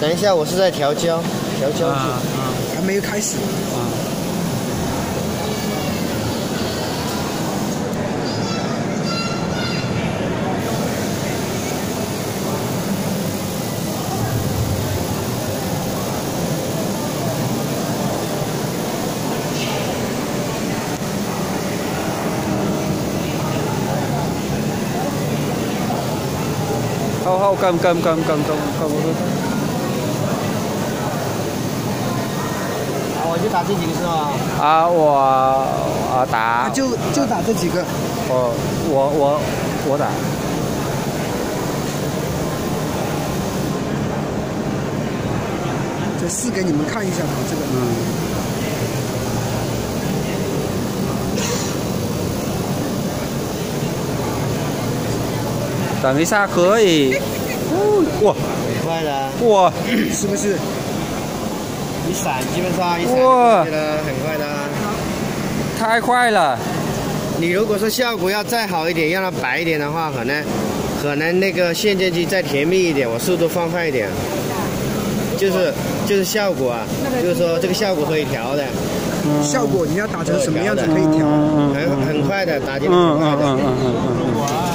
等一下，我是在调焦，调焦去，还没有开始。好好，干干干干干，干干？打这几个是吗？啊，我啊打。就就打这几个。我我我我打。再试给你们看一下啊，这个。嗯。等一下可以。哇。快的。哇，是不是？一闪，基本上一闪，变得很快的。太快了！你如果说效果要再好一点，让它白一点的话，可能可能那个线间距再甜蜜一点，我速度放快一点。就是就是效果啊，就是说这个效果可以调的。效果你要打成什么样子可以调？很很快的，打起来很快的。